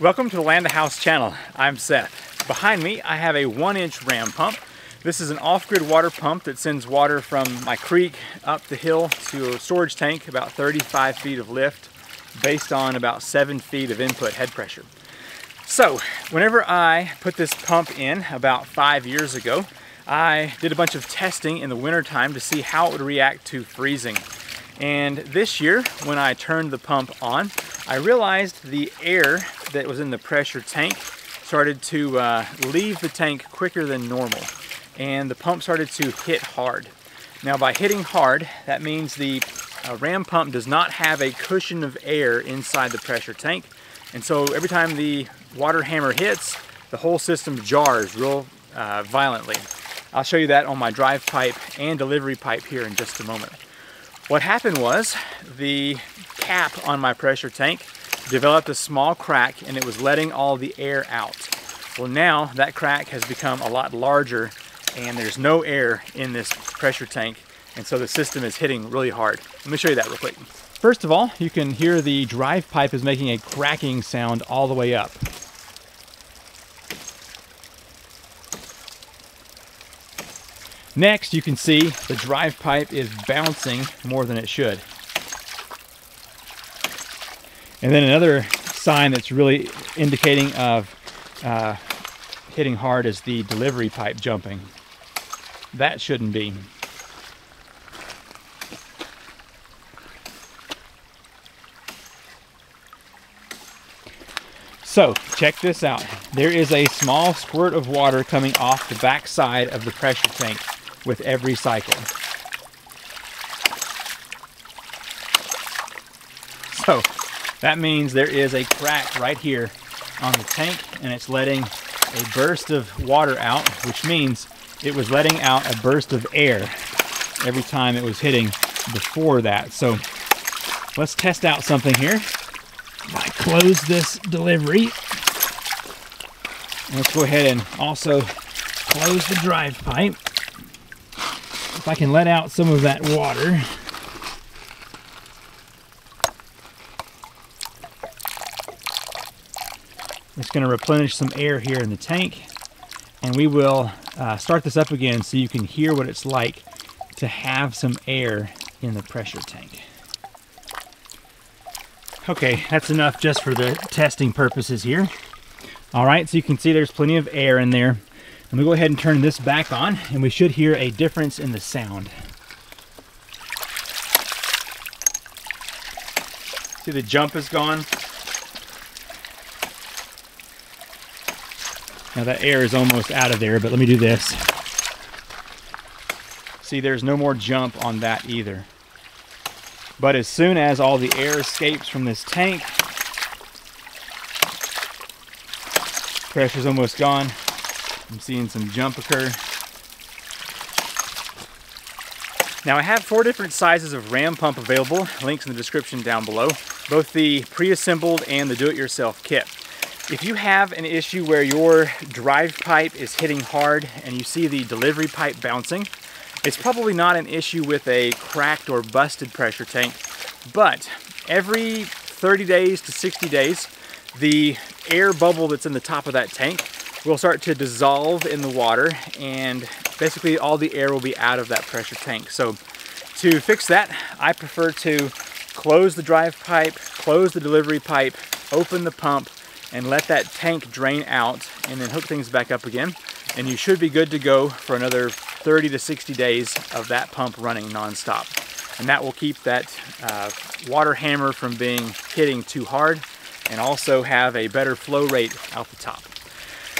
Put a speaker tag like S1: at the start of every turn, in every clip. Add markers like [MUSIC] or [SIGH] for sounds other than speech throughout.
S1: Welcome to the Land to House channel. I'm Seth. Behind me, I have a one inch ram pump. This is an off-grid water pump that sends water from my creek up the hill to a storage tank, about 35 feet of lift, based on about seven feet of input head pressure. So, whenever I put this pump in about five years ago, I did a bunch of testing in the wintertime to see how it would react to freezing. And this year, when I turned the pump on, I realized the air that was in the pressure tank started to uh, leave the tank quicker than normal. And the pump started to hit hard. Now by hitting hard, that means the uh, ram pump does not have a cushion of air inside the pressure tank. And so every time the water hammer hits, the whole system jars real uh, violently. I'll show you that on my drive pipe and delivery pipe here in just a moment. What happened was the cap on my pressure tank developed a small crack and it was letting all the air out. Well now that crack has become a lot larger and there's no air in this pressure tank and so the system is hitting really hard. Let me show you that real quick. First of all, you can hear the drive pipe is making a cracking sound all the way up. Next, you can see the drive pipe is bouncing more than it should. And then another sign that's really indicating of uh, hitting hard is the delivery pipe jumping. That shouldn't be. So check this out. There is a small squirt of water coming off the back side of the pressure tank with every cycle. So that means there is a crack right here on the tank and it's letting a burst of water out, which means it was letting out a burst of air every time it was hitting before that. So let's test out something here. I close this delivery. Let's go ahead and also close the drive pipe. If I can let out some of that water. It's to replenish some air here in the tank and we will uh, start this up again so you can hear what it's like to have some air in the pressure tank. Okay, that's enough just for the testing purposes here. All right, so you can see there's plenty of air in there. Let me go ahead and turn this back on and we should hear a difference in the sound. See the jump is gone? Now that air is almost out of there, but let me do this. See, there's no more jump on that either. But as soon as all the air escapes from this tank, pressure's almost gone. I'm seeing some jump occur. Now I have four different sizes of ram pump available, links in the description down below, both the pre-assembled and the do-it-yourself kit. If you have an issue where your drive pipe is hitting hard and you see the delivery pipe bouncing, it's probably not an issue with a cracked or busted pressure tank, but every 30 days to 60 days, the air bubble that's in the top of that tank will start to dissolve in the water and basically all the air will be out of that pressure tank. So to fix that, I prefer to close the drive pipe, close the delivery pipe, open the pump, and let that tank drain out and then hook things back up again. And you should be good to go for another 30 to 60 days of that pump running nonstop. And that will keep that uh, water hammer from being hitting too hard and also have a better flow rate out the top.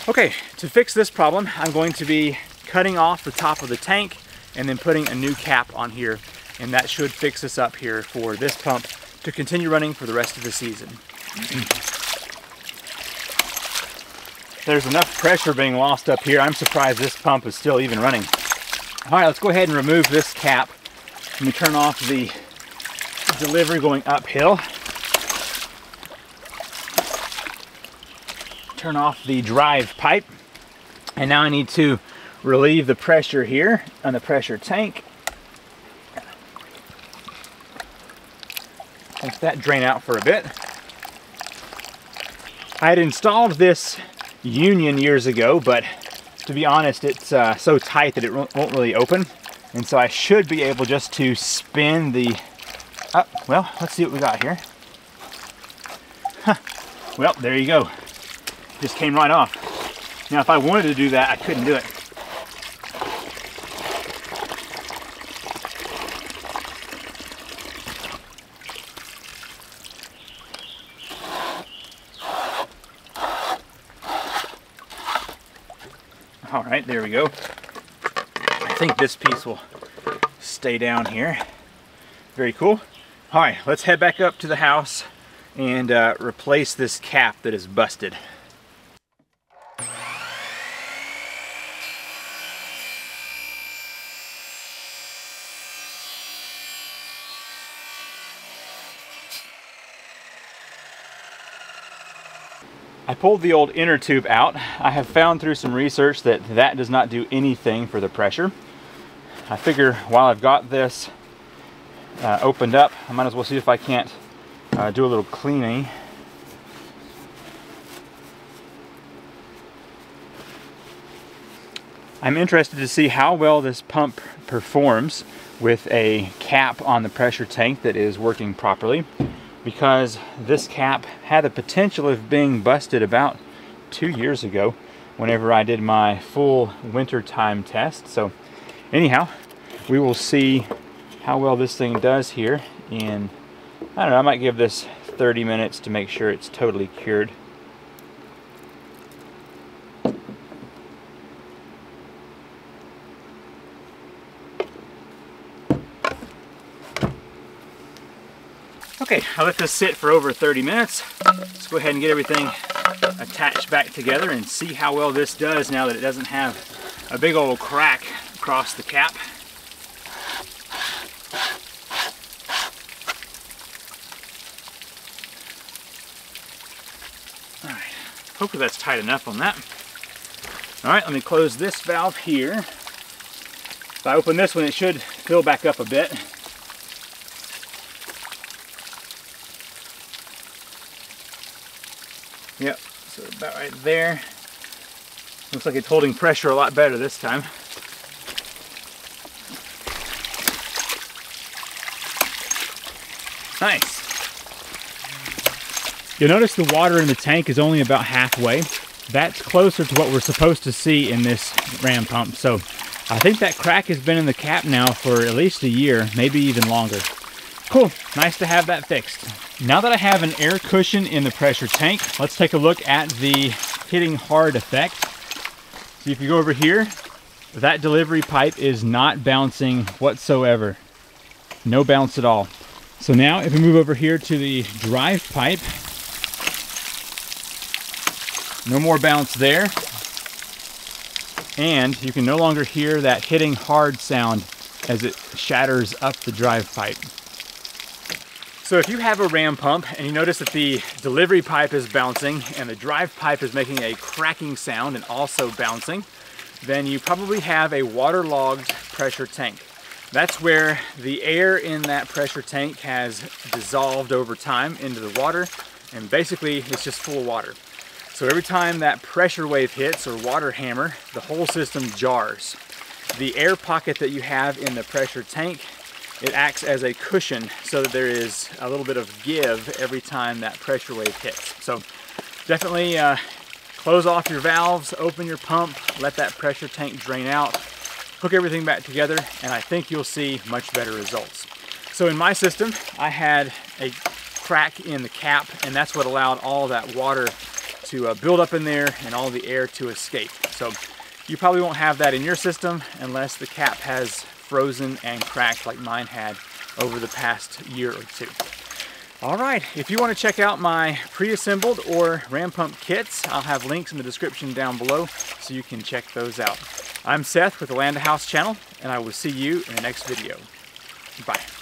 S1: Okay, to fix this problem, I'm going to be cutting off the top of the tank and then putting a new cap on here. And that should fix us up here for this pump to continue running for the rest of the season. [CLEARS THROAT] There's enough pressure being lost up here. I'm surprised this pump is still even running. All right, let's go ahead and remove this cap. Let me turn off the delivery going uphill. Turn off the drive pipe. And now I need to relieve the pressure here on the pressure tank. Let that drain out for a bit. I had installed this union years ago, but to be honest, it's uh, so tight that it won't really open. And so I should be able just to spin the, uh, well, let's see what we got here. Huh. Well, there you go. Just came right off. Now, if I wanted to do that, I couldn't do it. Right, there we go. I think this piece will stay down here. Very cool. All right, let's head back up to the house and uh, replace this cap that is busted. I pulled the old inner tube out. I have found through some research that that does not do anything for the pressure. I figure while I've got this uh, opened up, I might as well see if I can't uh, do a little cleaning. I'm interested to see how well this pump performs with a cap on the pressure tank that is working properly because this cap had the potential of being busted about two years ago whenever I did my full winter time test. So anyhow, we will see how well this thing does here in, I don't know, I might give this 30 minutes to make sure it's totally cured. Okay, I let this sit for over 30 minutes. Let's go ahead and get everything attached back together and see how well this does now that it doesn't have a big old crack across the cap. All right, hopefully that's tight enough on that. All right, let me close this valve here. If I open this one, it should fill back up a bit. Yep, so about right there. Looks like it's holding pressure a lot better this time. Nice. You'll notice the water in the tank is only about halfway. That's closer to what we're supposed to see in this ram pump. So I think that crack has been in the cap now for at least a year, maybe even longer. Cool, nice to have that fixed. Now that I have an air cushion in the pressure tank, let's take a look at the hitting hard effect. See if you go over here, that delivery pipe is not bouncing whatsoever. No bounce at all. So now if we move over here to the drive pipe, no more bounce there. And you can no longer hear that hitting hard sound as it shatters up the drive pipe. So if you have a ram pump and you notice that the delivery pipe is bouncing and the drive pipe is making a cracking sound and also bouncing, then you probably have a waterlogged pressure tank. That's where the air in that pressure tank has dissolved over time into the water and basically it's just full of water. So every time that pressure wave hits or water hammer, the whole system jars. The air pocket that you have in the pressure tank it acts as a cushion so that there is a little bit of give every time that pressure wave hits. So definitely uh, close off your valves, open your pump, let that pressure tank drain out, hook everything back together, and I think you'll see much better results. So in my system, I had a crack in the cap, and that's what allowed all that water to uh, build up in there and all the air to escape. So you probably won't have that in your system unless the cap has frozen and cracked like mine had over the past year or two. All right, if you want to check out my pre-assembled or ram pump kits, I'll have links in the description down below so you can check those out. I'm Seth with the Land House channel, and I will see you in the next video. Bye.